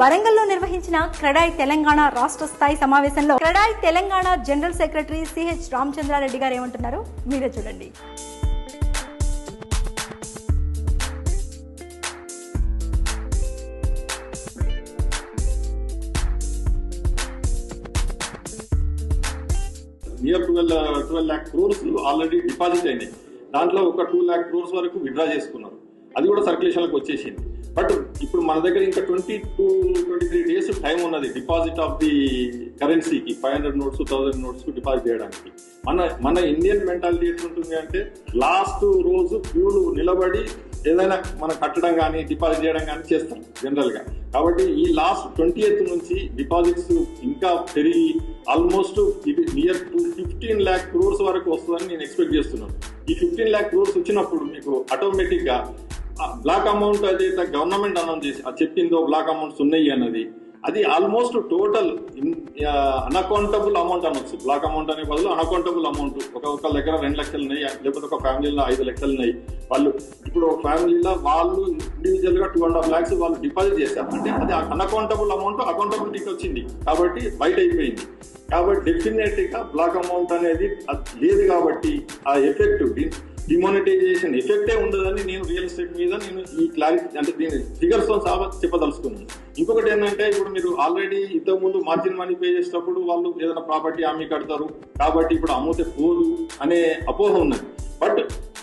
వరంగల్లో నిర్వహించిన క్రెడాయ్ తెలంగాణ రాష్ట్ర స్థాయి సమావేశంలో CREDAI Telangana general secretary CH Ramachandra Reddy గారు ఏమంటున్నారు? మీరే చూడండి. Near twelve twelve lakh crores already deposit అయినాయి. దాంట్లో ఒక టూ ల్యాక్ క్రోర్స్ వరకు విడ్రా చేసుకున్నారు అది కూడా సర్క్యులేషన్లకు వచ్చేసింది. బట్ ఇప్పుడు మన దగ్గర ఇంకా twenty two twenty three days time ఉన్నది డిపాజిట్ ఆఫ్ ది కరెన్సీకి five hundred notes thousand notes deposit చేయడానికి. మన మన ఇండియన్ మెంటాలిటీ ఎట్లుంటుంది అంటే లాస్ట్ రోజు క్యూలు నిలబడి ఏదైనా మనం కట్టడం కానీ డిపాజిట్ చేయడం కానీ చేస్తారు జనరల్గా కాబట్టి ఈ లాస్ట్ ట్వంటీ ఎయిత్ నుంచి డిపాజిట్స్ ఇంకా పెరిగి ఆల్మోస్ట్ ఇది near to fifteen lakh crores వరకు వస్తుందని నేను ఎక్స్పెక్ట్ చేస్తున్నాను. ఈ ఫిఫ్టీన్ ల్యాక్ క్రోర్స్ వచ్చినప్పుడు మీకు ఆటోమేటిక్గా బ్లాక్ అమౌంట్ అదైతే గవర్నమెంట్ అనౌన్స్ చేసి అది చెప్పిందో బ్లాక్ అమౌంట్స్ ఉన్నాయి అన్నది అది ఆల్మోస్ట్ టోటల్ అన్అకౌంటబుల్ అమౌంట్ అనొచ్చు. బ్లాక్ అమౌంట్ అనే బదులు అన్అకౌంటబుల్ అమౌంట్ ఒక ఒక దగ్గర రెండు లక్షలు ఉన్నాయి లేకపోతే ఒక ఫ్యామిలీలో ఐదు లక్షలు ఉన్నాయి. వాళ్ళు ఇప్పుడు ఒక ఫ్యామిలీలో వాళ్ళు ఇండివిజువల్గా టూ అండ్ హాఫ్ లాక్స్ వాళ్ళు డిపాజిట్ చేశారు. అంటే అది అన్అకౌంటబుల్ అమౌంట్ అకౌంటబిలిటీకి వచ్చింది. కాబట్టి బయట అయిపోయింది. కాబట్టి డెఫినెట్గా బ్లాక్ అమౌంట్ అనేది అది లేదు కాబట్టి ఆ ఎఫెక్ట్ డిమానిటైజేషన్ ఎఫెక్టే ఉండదని నేను రియల్ ఎస్టేట్ మీద నేను ఈ క్లారిటీ అంటే దీని ఫిగర్స్తో సహా చెప్పదలుచుకున్నాను. ఇంకొకటి ఏంటంటే ఇప్పుడు మీరు ఆల్రెడీ ఇంతకు ముందు మార్జిన్ మనీ పే చేసేటప్పుడు వాళ్ళు ఏదైనా ప్రాపర్టీ అమ్మి కడతారు. కాబట్టి ఇప్పుడు అమ్మితే పోదు అనే అపోహ ఉన్నది. బట్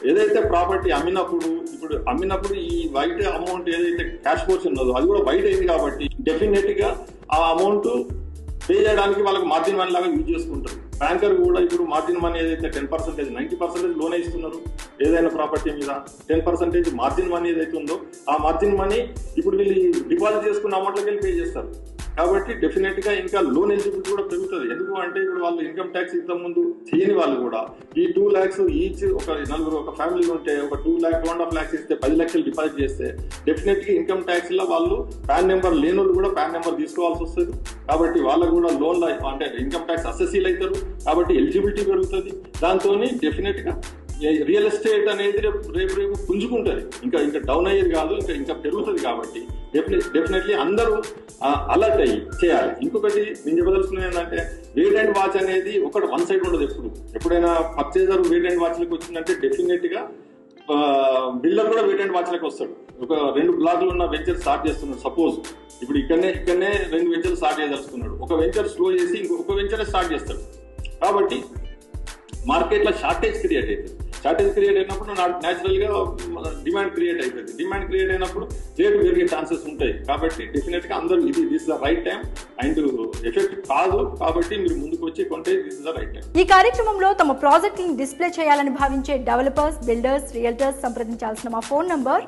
ఏదైతే ప్రాపర్టీ అమ్మినప్పుడు ఇప్పుడు అమ్మినప్పుడు ఈ వైట్ అమౌంట్ ఏదైతే క్యాష్ పోర్షన్ ఉన్నదో అది కూడా వైట్ అయింది కాబట్టి డెఫినెట్గా ఆ అమౌంట్ పే చేయడానికి వాళ్ళకి మార్జిన్ మనీ లాగా యూజ్ చేసుకుంటారు. బ్యాంకర్ కూడా ఇప్పుడు మార్జిన్ మనీ ఏదైతే ten percentage ninety percentage loan ఇస్తున్నారు ఏదైనా ప్రాపర్టీ మీద టెన్ పర్సెంటేజ్ మార్జిన్ మనీ ఏదైతే ఉందో ఆ మార్జిన్ మనీ ఇప్పుడు వీళ్ళు డిపాజిట్ చేసుకున్న అమౌంట్లోకి వెళ్ళి పే చేస్తారు. కాబట్టి డెఫినెట్గా ఇంకా లోన్ ఎలిజిబిలిటీ కూడా పెరుగుతుంది. ఎందుకు అంటే ఇప్పుడు వాళ్ళు ఇన్కమ్ ట్యాక్స్ ఇంత ముందు చేయని వాళ్ళు కూడా ఈ టూ ల్యాక్స్ ఈచ్ ఒక నలుగురు ఒక ఫ్యామిలీ ఉంటే ఒక two lakh two and half lakhs ఇస్తే పది లక్షలు డిపాజిట్ చేస్తే డెఫినెట్గా ఇన్కమ్ ట్యాక్స్లో వాళ్ళు పాన్ నెంబర్ లేని వాళ్ళు కూడా పాన్ నెంబర్ తీసుకోవాల్సి వస్తుంది. కాబట్టి వాళ్ళకు కూడా లోన్ అంటే ఇన్కమ్ ట్యాక్స్ అసెసీలు అవుతారు. కాబట్టి ఎలిజిబిలిటీ పెరుగుతుంది. దాంతో డెఫినెట్గా రియల్ ఎస్టేట్ అనేది రేపు రేపు రేపు పుంజుకుంటుంది. ఇంకా ఇంకా డౌన్ అయ్యేది కాదు ఇంకా ఇంకా పెరుగుతుంది కాబట్టి డెఫినెట్లీ అందరూ అలర్ట్ అయ్యి చేయాలి. ఇంకొకటి నేను చెప్పదలుచుకున్నది ఏంటంటే వెయిట్ అండ్ వాచ్ అనేది ఒకటి వన్ సైడ్ ఉండదు ఎప్పుడు. ఎప్పుడైనా పర్చేజర్ వెయిట్ అండ్ వాచ్లకు వచ్చిందంటే డెఫినెట్గా బిల్డర్ కూడా వెయిట్ అండ్ వాచ్లకు వస్తాడు. ఒక రెండు బ్లాక్లు ఉన్న వెంచర్ స్టార్ట్ చేస్తున్నాడు సపోజ్ ఇప్పుడు ఇక్కడనే ఇక్కడనే రెండు వెంచర్లు స్టార్ట్ చేయదలుచుకున్నాడు ఒక వెంచర్ స్లో చేసి ఇంకొక వెంచర్ స్టార్ట్ చేస్తాడు. కాబట్టి మార్కెట్లో షార్టేజ్ క్రియేట్ అవుతుంది. షార్టేజ్ క్రియేట్ అయినప్పుడు న్యాచురల్గా డిమాండ్ క్రియేట్ అవుతుంది డిమాండ్ క్రియేట్ అయినప్పుడు రేటు పెరిగే ఛాన్సెస్ ఉంటాయి. కాబట్టి డెఫినెట్గా అందరూ ఇది this the right time and effect కాదు. కాబట్టి మీరు ముందుకు వచ్చి కొంటే దిస్ ద రైట్ టైం ఈ కార్యక్రమంలో తమ ప్రాజెక్ట్ని డిస్ప్లే చేయాలని భావించే డెవలపర్స్ బిల్డర్స్ రియల్టర్స్ సంప్రదించాల్సిన మా phone number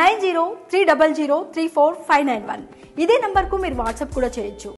nine zero three double zero three four five nine one. ఇదే నంబర్కు మీరు వాట్సాప్ కూడా చేయొచ్చు.